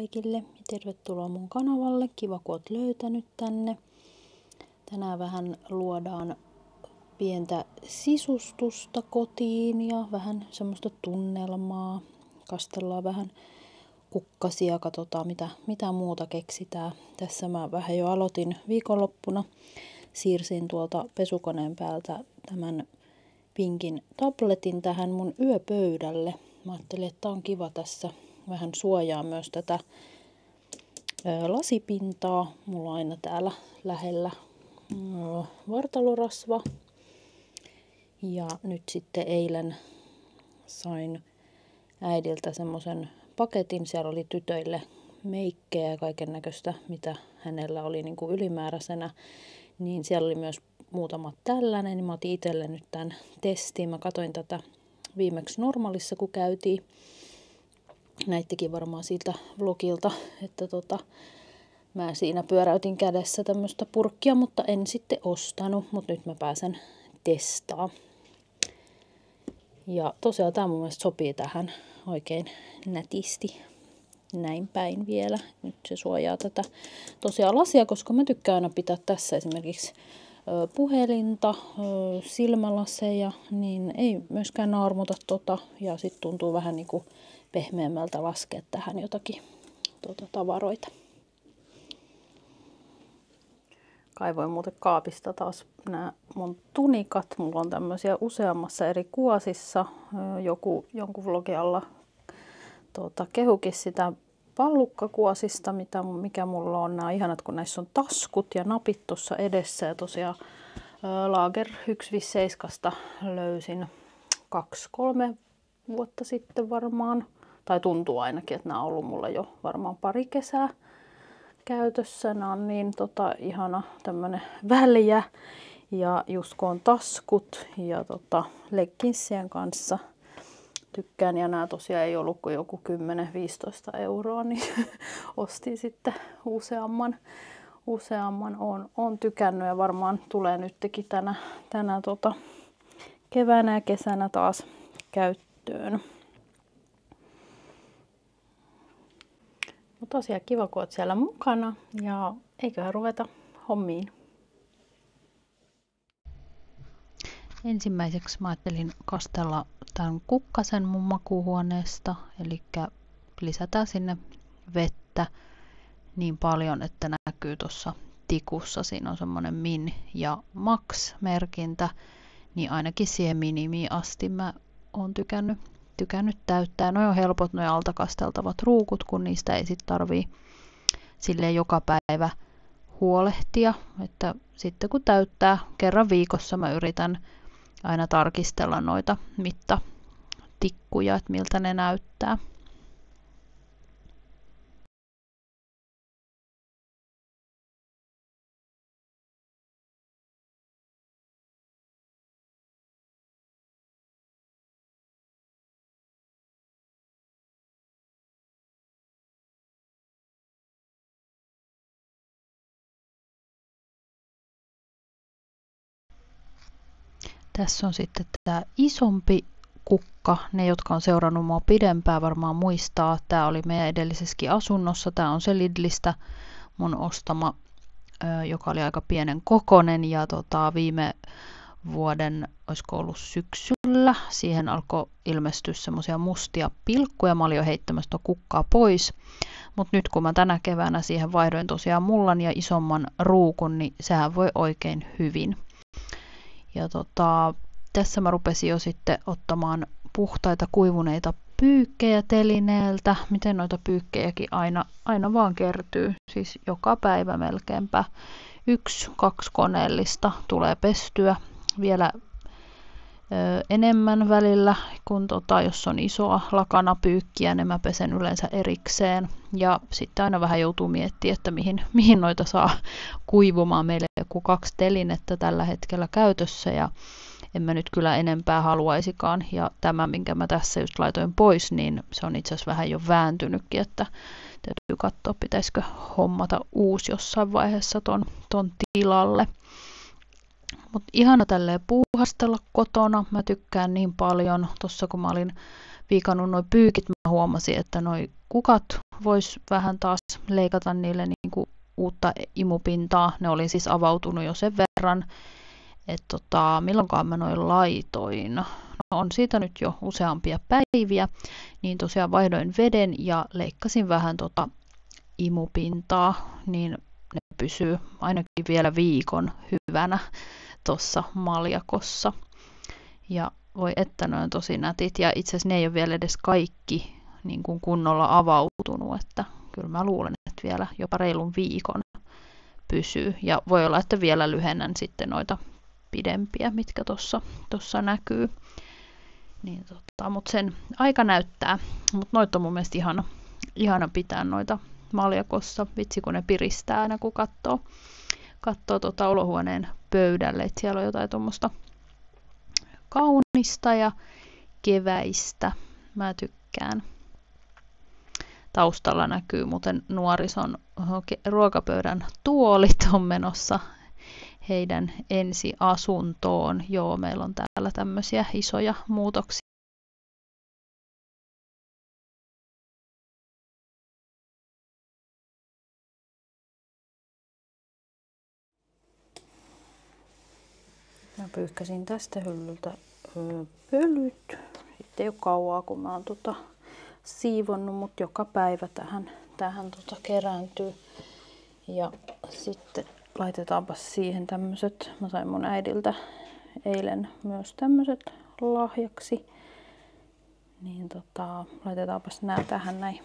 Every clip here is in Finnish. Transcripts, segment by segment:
kaikille ja tervetuloa mun kanavalle. Kiva kun oot löytänyt tänne. Tänään vähän luodaan pientä sisustusta kotiin ja vähän semmoista tunnelmaa. Kastellaan vähän kukkasia, katsotaan mitä, mitä muuta keksitään. Tässä mä vähän jo aloitin viikonloppuna. Siirsin tuolta pesukoneen päältä tämän pinkin tabletin tähän mun yöpöydälle. Mä ajattelin, että on kiva tässä vähän suojaa myös tätä lasipintaa. Mulla on aina täällä lähellä vartalorasva. Ja nyt sitten eilen sain äidiltä semmoisen paketin. Siellä oli tytöille meikkejä ja kaiken näköistä, mitä hänellä oli niin kuin ylimääräisenä. Niin siellä oli myös muutama tällainen, niin mä otin itselle nyt tämän testiin. Mä katoin tätä viimeksi normaalissa, kun käytiin. Näittekin varmaan siltä vlogilta, että tota, mä siinä pyöräytin kädessä tämmöistä purkkia, mutta en sitten ostanut, mutta nyt mä pääsen testaa. Ja tosiaan tämä mun mielestä sopii tähän oikein nätisti. Näin päin vielä. Nyt se suojaa tätä tosiaan lasia, koska mä tykkään aina pitää tässä esimerkiksi puhelinta, silmälaseja, niin ei myöskään naarmuta tota. Ja sitten tuntuu vähän niin kuin pehmeämmältä laskea tähän jotakin tota, tavaroita. Kaivoin muuten kaapista taas nämä mun tunikat. Mulla on tämmöisiä useammassa eri kuosissa. Joku, jonkun vlogialla tuota, kehukin sitä pallukkakuosista, mitä, mikä mulla on. Nämä ihanat, kun näissä on taskut ja napit tuossa edessä. Ja tosiaan Lager 157 löysin kaksi-kolme vuotta sitten varmaan. Tai tuntuu ainakin, että nämä on ollut mulla jo varmaan pari kesää käytössä. Nämä on niin tota, ihana tämmönen väliä. Ja just kun on taskut ja tota, legginsien kanssa – tykkään. Ja nämä tosiaan ei ollut kuin joku 10-15 euroa, niin ostin sitten useamman. Useamman on, on tykännyt ja varmaan tulee nytkin tänä, tänä tota, keväänä ja kesänä taas käyttöön. Mutta tosiaan kiva, kun olet siellä mukana ja eiköhän ruveta hommiin. Ensimmäiseksi mä ajattelin kastella tämän kukkasen mun makuuhuoneesta, eli lisätään sinne vettä niin paljon, että näkyy tuossa tikussa. Siinä on semmoinen min ja max merkintä, niin ainakin siihen minimiin asti mä oon tykännyt, tykännyt täyttää. Noin on helpot noin altakasteltavat ruukut, kun niistä ei sitten tarvii sille joka päivä huolehtia. Että sitten kun täyttää kerran viikossa mä yritän aina tarkistella noita mittatikkuja, että miltä ne näyttää. Tässä on sitten tämä isompi kukka. Ne, jotka on seurannut mua pidempään, varmaan muistaa. Tämä oli meidän edellisessäkin asunnossa. Tämä on se Lidlistä mun ostama, joka oli aika pienen kokonen. Ja tota, viime vuoden, olisiko ollut syksyllä, siihen alkoi ilmestyä semmoisia mustia pilkkuja. Mä olin jo heittämässä kukkaa pois. Mutta nyt kun mä tänä keväänä siihen vaihdoin tosiaan mullan ja isomman ruukun, niin sehän voi oikein hyvin. Ja tota, tässä mä rupesin jo sitten ottamaan puhtaita kuivuneita pyykkejä telineeltä. Miten noita pyykkejäkin aina, aina vaan kertyy, siis joka päivä melkeinpä. Yksi, kaksi koneellista tulee pestyä vielä enemmän välillä, kun tota, jos on isoa lakanapyykkiä, niin mä pesen yleensä erikseen. Ja sitten aina vähän joutuu miettimään, että mihin, mihin noita saa kuivumaan. Meillä joku kaksi telinettä tällä hetkellä käytössä ja en mä nyt kyllä enempää haluaisikaan. Ja tämä, minkä mä tässä just laitoin pois, niin se on itse asiassa vähän jo vääntynytkin, että täytyy katsoa, pitäisikö hommata uusi jossain vaiheessa ton, ton tilalle. Mutta ihana tälleen puuhastella kotona. Mä tykkään niin paljon. Tossa kun mä olin viikannut noin pyykit, mä huomasin, että noi kukat vois vähän taas leikata niille niin kuin uutta imupintaa. Ne oli siis avautunut jo sen verran, että tota, milloinkaan mä noin laitoin. No, on siitä nyt jo useampia päiviä, niin tosiaan vaihdoin veden ja leikkasin vähän tota imupintaa, niin ne pysyy ainakin vielä viikon hyvänä tuossa maljakossa. Ja voi että ne on tosi nätit ja itse asiassa ne ei ole vielä edes kaikki niin kuin kunnolla avautunut, että kyllä mä luulen, että vielä jopa reilun viikon pysyy. Ja voi olla, että vielä lyhennän sitten noita pidempiä, mitkä tuossa näkyy. Niin tota, mutta sen aika näyttää. Mutta noita on mun mielestä ihana, ihana pitää noita maljakossa. Vitsi kun ne piristää aina kun katsoo, katsoo tota olohuoneen pöydälle. Et siellä on jotain tuommoista kaunista ja keväistä. Mä tykkään. Taustalla näkyy muuten nuorison ruokapöydän tuolit on menossa heidän ensiasuntoon. Joo, meillä on täällä tämmöisiä isoja muutoksia. Pyyhkäsin tästä hyllyltä pölyt. Sitten ei ole kauaa, kun mä oon tota siivonnut, mutta joka päivä tähän, tähän tota kerääntyy. Ja sitten laitetaanpa siihen tämmöiset, mä sain mun äidiltä eilen myös tämmöiset lahjaksi. Niin tota, laitetaanpas nää tähän näin.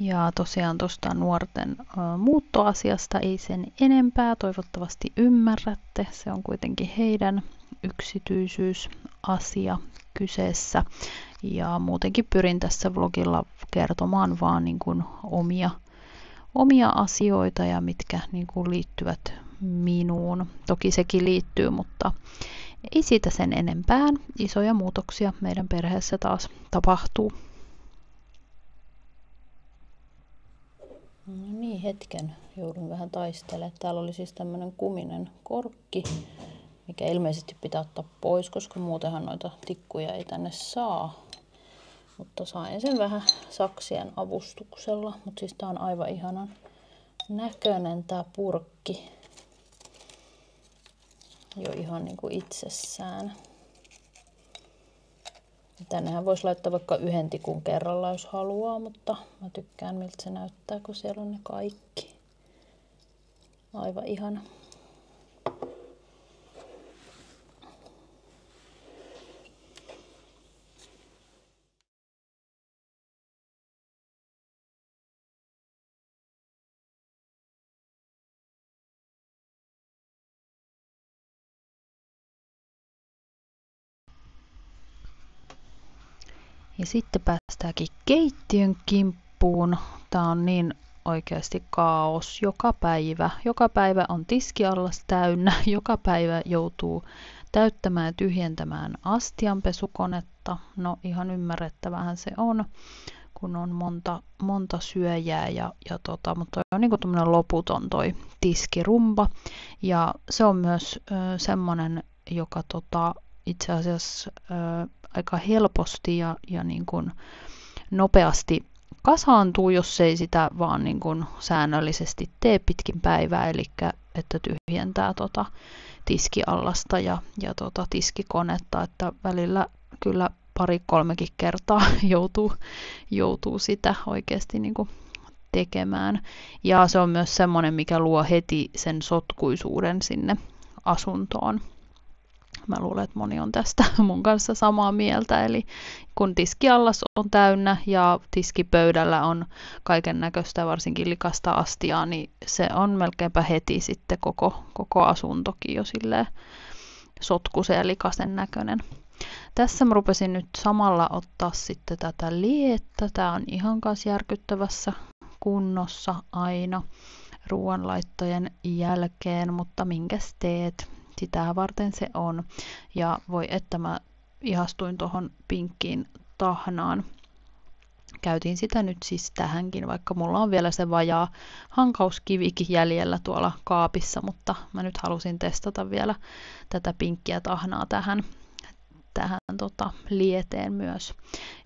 Ja tosiaan tuosta nuorten muuttoasiasta ei sen enempää. Toivottavasti ymmärrätte. Se on kuitenkin heidän yksityisyysasia kyseessä. Ja muutenkin pyrin tässä vlogilla kertomaan vaan niin kuin omia, omia asioita ja mitkä niin kuin liittyvät minuun. Toki sekin liittyy, mutta ei siitä sen enempää. Isoja muutoksia meidän perheessä taas tapahtuu. No niin, hetken joudun vähän taistelemaan. Täällä oli siis tämmönen kuminen korkki, mikä ilmeisesti pitää ottaa pois, koska muutenhan noita tikkuja ei tänne saa. Mutta sain sen vähän saksien avustuksella. Mutta siis tää on aivan ihanan näköinen tää purkki. Jo ihan niinku itsessään. Tännehän voisi laittaa vaikka yhden tikun kerralla, jos haluaa, mutta mä tykkään miltä se näyttää, kun siellä on ne kaikki. Aivan ihana. Ja sitten päästäänkin keittiön kimppuun. Tää on niin oikeasti kaos joka päivä. Joka päivä on tiskiallas täynnä. Joka päivä joutuu täyttämään ja tyhjentämään astianpesukonetta. No ihan ymmärrettävähän se on, kun on monta, monta syöjää. Ja, ja tota, mutta on niin kuin loputon toi tiskirumba. Ja se on myös ö, semmonen, joka tota, itse asiassa ö, aika helposti ja, ja niin kuin nopeasti kasaantuu, jos ei sitä vaan niin kuin säännöllisesti tee pitkin päivää, eli että tyhjentää tota tiskiallasta ja, ja tota tiskikonetta, että välillä kyllä pari kolmekin kertaa joutuu, joutuu sitä oikeasti niin kuin tekemään. Ja se on myös semmoinen, mikä luo heti sen sotkuisuuden sinne asuntoon. Mä luulen, että moni on tästä mun kanssa samaa mieltä. Eli kun tiskiallas on täynnä ja tiskipöydällä on kaiken näköistä, varsinkin likasta astiaa, niin se on melkeinpä heti sitten koko, koko asuntokin jo silleen sotkusen ja likasen näköinen. Tässä mä rupesin nyt samalla ottaa sitten tätä liettä. Tää on ihan kanssa järkyttävässä kunnossa aina ruoanlaittojen jälkeen, mutta minkäs teet? Sitähän varten se on. Ja voi että mä ihastuin tuohon pinkkiin tahnaan. Käytin sitä nyt siis tähänkin, vaikka mulla on vielä se vajaa hankauskivikin jäljellä tuolla kaapissa, mutta mä nyt halusin testata vielä tätä pinkkiä tahnaa tähän tähän tota, lieteen myös.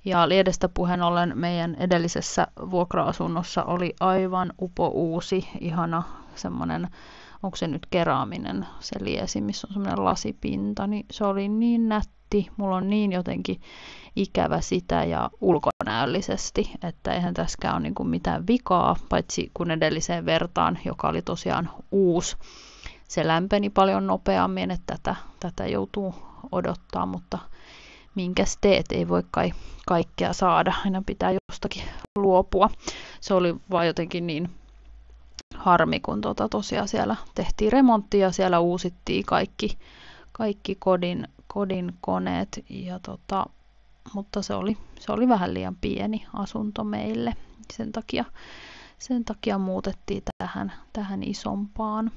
Ja liedestä puheen ollen meidän edellisessä vuokra-asunnossa oli aivan upo uusi, ihana semmoinen, onko se nyt keraaminen se liesi, missä on semmoinen lasipinta, niin se oli niin nätti, mulla on niin jotenkin ikävä sitä ja ulkonäöllisesti, että eihän tässäkään ole niin mitään vikaa, paitsi kun edelliseen vertaan, joka oli tosiaan uusi. Se lämpeni paljon nopeammin, että tätä, tätä joutuu odottaa, mutta minkäs teet, ei voi kai kaikkea saada, aina pitää jostakin luopua. Se oli vaan jotenkin niin harmi, kun tota tosiaan siellä tehtiin remonttia, siellä uusittiin kaikki, kaikki kodin, kodin koneet, ja tota, mutta se oli, se oli vähän liian pieni asunto meille, sen takia, sen takia muutettiin tähän, tähän isompaan.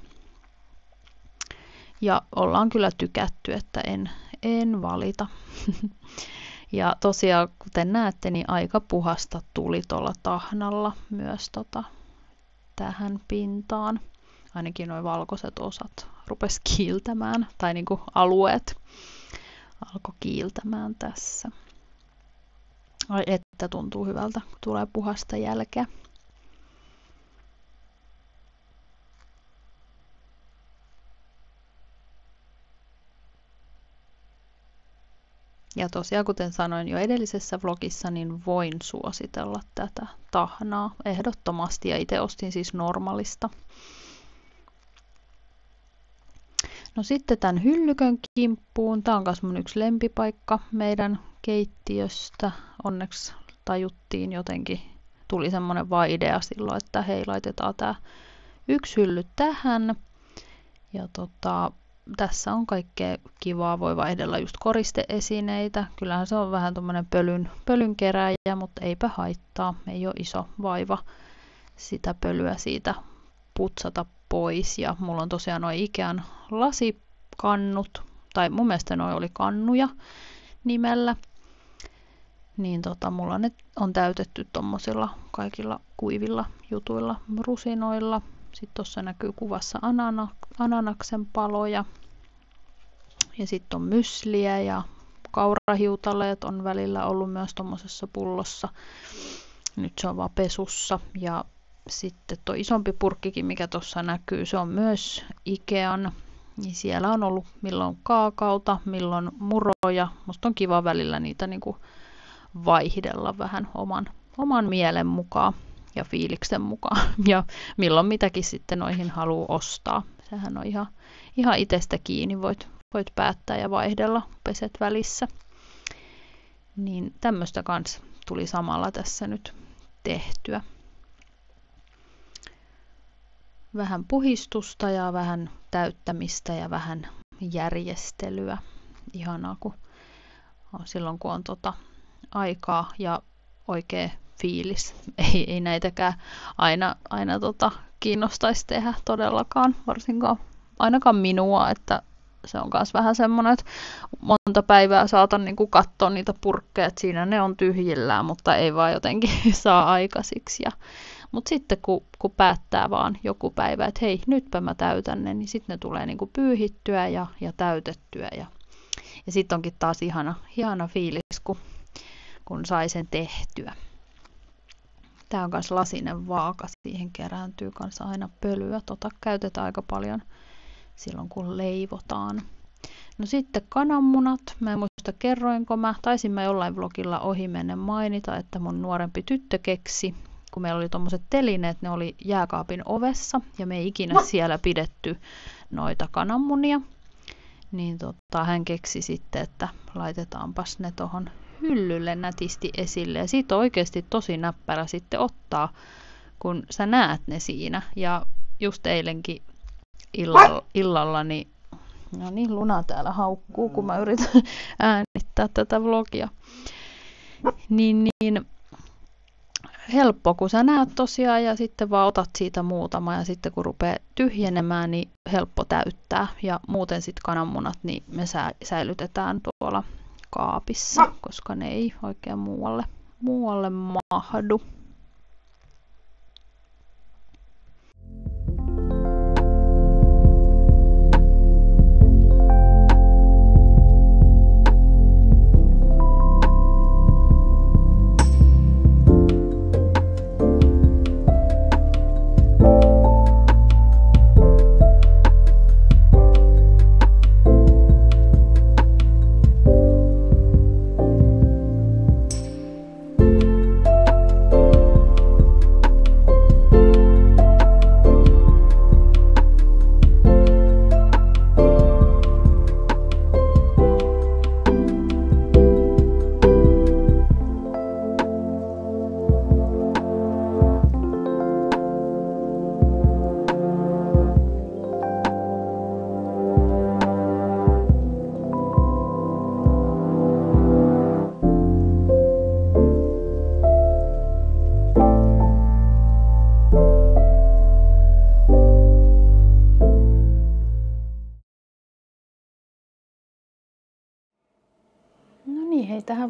Ja ollaan kyllä tykätty, että en, en valita. ja tosiaan, kuten näette, niin aika puhasta tuli tuolla tahnalla myös tota, tähän pintaan. Ainakin nuo valkoiset osat rupes kiiltämään, tai niinku alueet alkoi kiiltämään tässä. Ai että tuntuu hyvältä, kun tulee puhasta jälkeä. Ja tosiaan, kuten sanoin jo edellisessä vlogissa, niin voin suositella tätä tahnaa ehdottomasti. Ja itse ostin siis normaalista. No sitten tämän hyllykön kimppuun. Tämä on myös mun yksi lempipaikka meidän keittiöstä. Onneksi tajuttiin jotenkin, tuli semmoinen vaan idea silloin, että hei, laitetaan tämä yksi hylly tähän. Ja tota, tässä on kaikkea kivaa, voi vaihdella just koristeesineitä. Kyllähän se on vähän tuommoinen pölyn, pölyn keräjä, mutta eipä haittaa. Ei ole iso vaiva sitä pölyä siitä putsata pois. Ja mulla on tosiaan noin Ikean lasikannut, tai mun mielestä noi oli kannuja nimellä. Niin tota, mulla ne on täytetty tommosilla kaikilla kuivilla jutuilla, rusinoilla, sitten tuossa näkyy kuvassa anana, ananaksen paloja. Ja sitten on mysliä ja kaurahiutaleet on välillä ollut myös tuommoisessa pullossa. Nyt se on vaan pesussa. Ja sitten tuo isompi purkkikin, mikä tuossa näkyy, se on myös Ikean. Niin siellä on ollut milloin kaakauta, milloin muroja. Musta on kiva välillä niitä niinku vaihdella vähän oman, oman mielen mukaan ja fiiliksen mukaan ja milloin mitäkin sitten noihin haluaa ostaa. Sehän on ihan, ihan itsestä kiinni, voit, voit päättää ja vaihdella peset välissä. Niin tämmöistä kans tuli samalla tässä nyt tehtyä. Vähän puhistusta ja vähän täyttämistä ja vähän järjestelyä. Ihanaa, kun on silloin kun on tota aikaa ja oikein fiilis. Ei, ei näitäkään aina, aina tota, kiinnostaisi tehdä todellakaan, varsinkaan ainakaan minua, että se on myös vähän semmoinen, että monta päivää saatan niin kuin katsoa niitä purkkeja, että siinä ne on tyhjillään, mutta ei vaan jotenkin saa aikaisiksi. Ja, mutta sitten kun, kun päättää vaan joku päivä, että hei, nytpä mä täytän ne, niin sitten ne tulee niin kuin pyyhittyä ja, ja täytettyä. Ja, ja sitten onkin taas ihana, ihana fiilis, kun, kun sai sen tehtyä. Tämä on myös lasinen vaaka, siihen kerääntyy myös aina pölyä. Tota käytetään aika paljon silloin, kun leivotaan. No sitten kananmunat. Mä en muista kerroinko mä, taisin mä jollain vlogilla ohi mennä mainita, että mun nuorempi tyttö keksi, kun meillä oli tuommoiset telineet, ne oli jääkaapin ovessa ja me ei ikinä siellä pidetty noita kananmunia. Niin tota, hän keksi sitten, että laitetaanpas ne tuohon hyllylle nätisti esille. Ja siitä on oikeasti tosi näppärä sitten ottaa, kun sä näet ne siinä. Ja just eilenkin illalla, illalla niin No niin, Luna täällä haukkuu, kun mä yritän äänittää tätä vlogia. Niin, niin helppo, kun sä näet tosiaan ja sitten vaan otat siitä muutama ja sitten kun rupeaa tyhjenemään, niin helppo täyttää. Ja muuten sitten kananmunat, niin me säilytetään tuolla kaapissa, koska ne ei oikein muualle, muualle mahdu.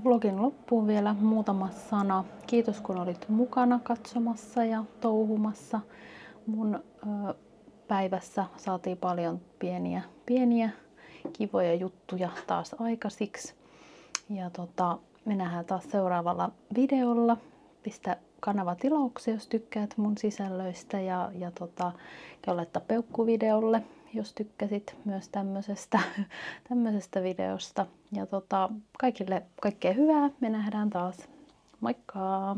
Vlogin loppuun vielä muutama sana. Kiitos kun olit mukana katsomassa ja touhumassa. Mun ö, päivässä saatiin paljon pieniä, pieniä kivoja juttuja taas aikaisiksi. Ja tota, me nähdään taas seuraavalla videolla. Pistä kanava tilaukseen, jos tykkäät mun sisällöistä ja, ja tota, laittaa peukkuvideolle jos tykkäsit myös tämmöisestä, tämmöisestä videosta. Ja tota, kaikille kaikkea hyvää. Me nähdään taas. Moikka!